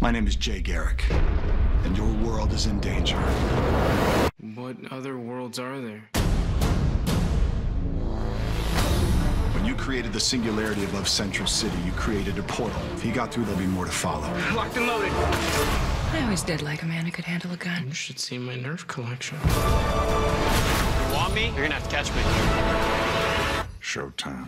My name is Jay Garrick, and your world is in danger. What other worlds are there? When you created the singularity above Central City, you created a portal. If he got through, there'll be more to follow. Locked and loaded. I always did like a man who could handle a gun. You should see my nerve collection. You Want me? You're gonna have to catch me. Showtime.